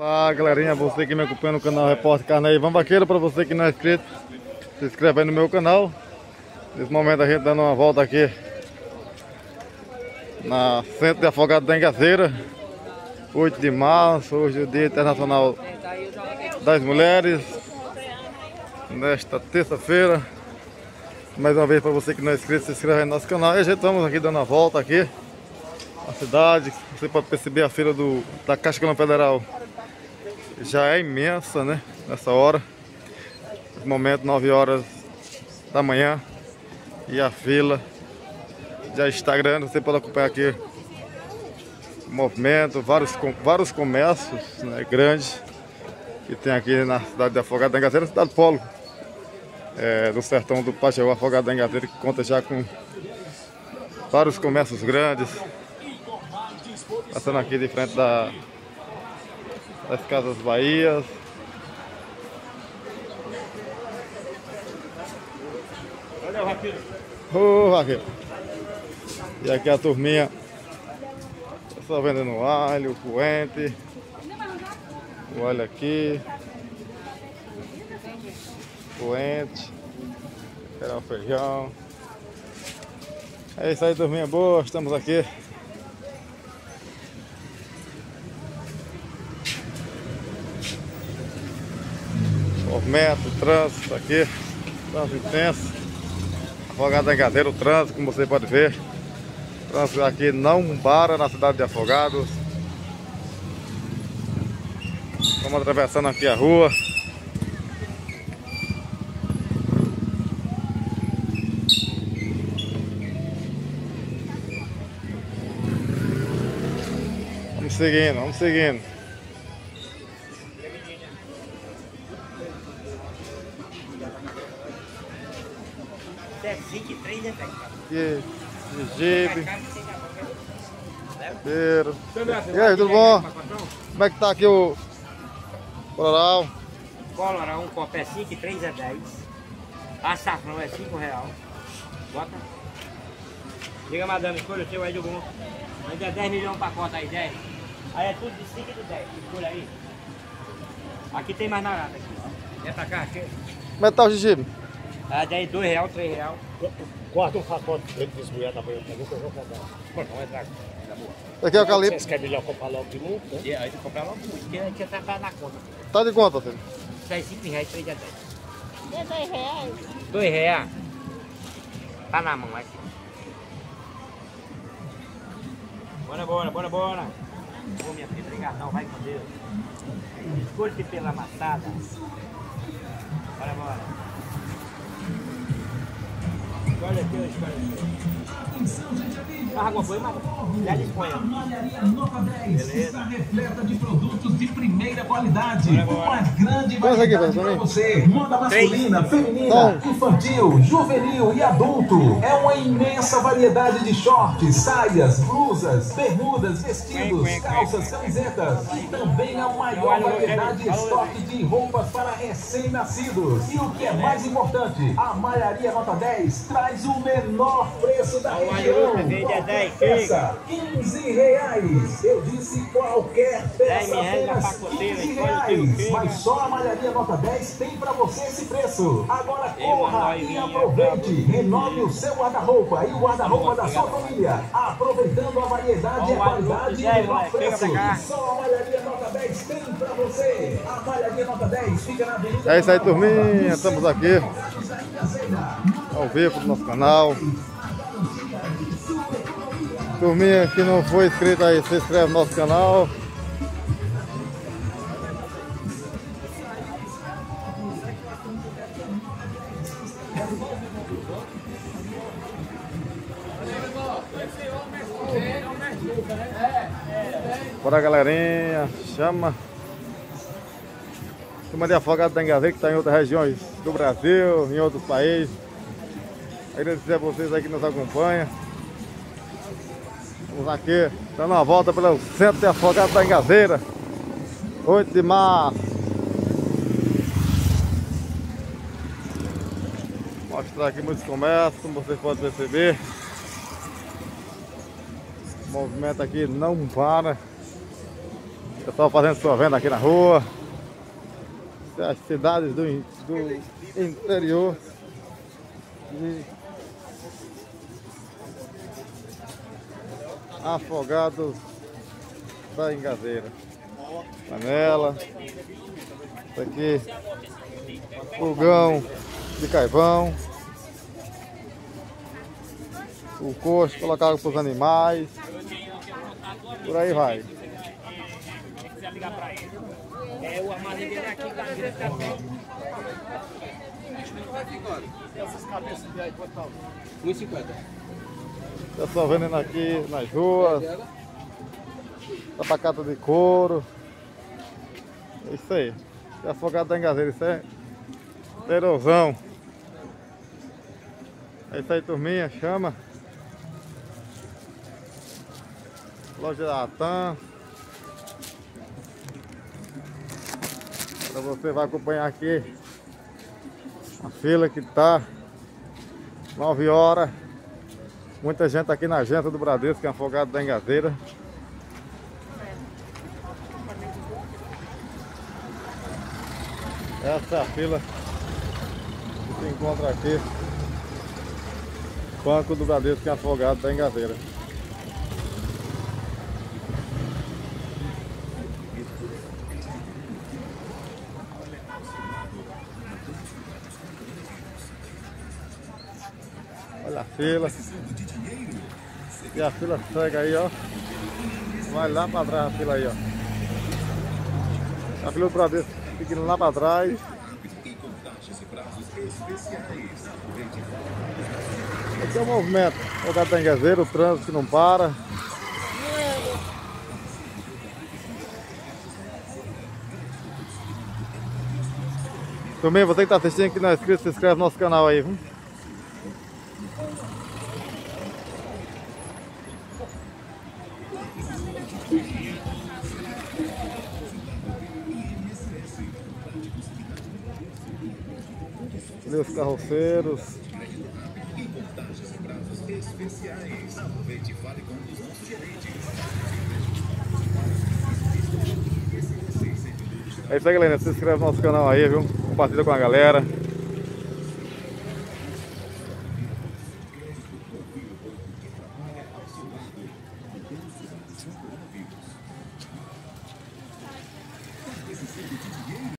Olá galerinha, você que me acompanha no canal Repórter Carneiro Vamos Vaqueiro, para você que não é inscrito, se inscreve aí no meu canal. Nesse momento a gente dando uma volta aqui na Centro de Afogado da Engazeira, 8 de março, hoje é o Dia Internacional das Mulheres, nesta terça-feira. Mais uma vez para você que não é inscrito, se inscreve aí no nosso canal. E a gente estamos aqui dando uma volta aqui na cidade. Você pode perceber a fila do, da Caixa Federal já é imensa, né? Nessa hora. No momento 9 horas da manhã. E a fila já está grande. Você pode acompanhar aqui o movimento, vários, vários comércios né, grandes que tem aqui na cidade de Afogado da Engazeira, cidade polo é, do sertão do Pacheco Afogado da Engazeira, que conta já com vários comércios grandes. Passando aqui de frente da das Casas Bahias. Olha o Raquel. Ô, Raquel. E aqui a turminha. Só vendendo alho, coente. O alho aqui. Coente. Feijão. É isso aí, turminha boa. Estamos aqui movimento, trânsito aqui, trânsito intenso. Afogado da Engadeira, o trânsito, como você pode ver. O trânsito aqui não para na cidade de Afogados. Estamos atravessando aqui a rua. Vamos seguindo, vamos seguindo. Gengibre. Tempero. E aí, tudo bom? Como é que tá aqui o coloral? Coloral, um copo é 5 e 3 é 10. Açafrão é 5 real. Bota. Diga, madame, escolha o seu aí do bom. Ainda é 10 milhões para pacote aí, 10. Aí é tudo de 5 e de 10. Escolha aí. Aqui tem mais nada. Aqui, ó. É pra cá, aqui. Como é que tá o gengibre? Ah, daí 2 real, 3 real. Guarda um pacote de mulher da manhã pra mim que eu vou comprar. Não, entrar. Aqui é o calipso. Vocês querem melhor comprar logo de muito, né? E aí tu comprar logo muito, porque a gente já tá na conta. Tá de conta, filho? Sai 5 reais, 3 a 10. É 2 reais? 2 reais. Tá na mão, aqui. Bora, bora, bora, bora. Ô minha filha, obrigadão, vai com Deus. Escolhe pela amassada. Bora, bora. Olha aqui, olha aqui. Água foi, mas já dispõe. Malharia Nova 10 está repleta de produtos de primeira qualidade. Uma grande variedade para você. Moda masculina, feminina, infantil, juvenil e adulto. É uma imensa variedade de shorts, saias, blusas, bermudas, vestidos, calças, camisetas. E também a maior variedade de estoque de roupas para recém-nascidos. E o que é mais importante, a Malharia Nota 10 traz o menor preço da região. Peça 15 reais. Eu disse qualquer peça apenas 15 reais. Mas só a Malharia Nota 10 tem para você esse preço. Agora corra e aproveite. Renove o seu guarda-roupa e o guarda-roupa da sua família. Aproveitando a variedade e a qualidade e o menor preço. Só a Malharia Nota 10 tem para você. A Malharia Nota 10 fica na Avenida... É isso aí, turminha. Estamos aqui ao vivo no nosso canal. Turminha que não foi inscrito aí, se inscreve no nosso canal. Bora galerinha, chama. Turma de Afogado da Engazeira que está em outras regiões do Brasil, em outros países. Agradecer a vocês aí que nos acompanham. Estamos aqui dando uma volta pelo centro de afogado da Engazeira. 8 de março. Mostrar aqui muitos comércios, como vocês podem perceber. O movimento aqui não para. Pessoal fazendo sua venda aqui na rua. As cidades do, do interior. De Afogados da Engazeira. Panela. Isso aqui. Fogão de carvão. O coxo colocado para os animais. Por aí vai. É o armazém dele aqui, tá aqui, tá perto. Essas cabeças de aí, quanto tá? 1,50. Pessoal vendendo aqui nas ruas. Tapacata de couro. É isso aí. É afogado da engazeira. Isso é erosão. É isso aí, turminha. Chama. Loja da Atan. Para você vai acompanhar aqui a fila que tá 9 horas. Muita gente aqui na agenda do Bradesco, é afogado da Engazeira. Essa é a fila que se encontra aqui. Banco do Bradesco, é afogado da Engazeira. Olha a fila. E a fila segue aí, ó. Vai lá pra trás a fila aí, ó. A fila do Bradesco fica lá pra trás. Aqui é o movimento. O Catanguezeiro, o trânsito não para. Também você que está assistindo aqui não é inscrito, se inscreve no nosso canal aí, viu? Os carroceiros. É isso aí, galera. Se inscreve no nosso canal aí, viu? Compartilha com a galera.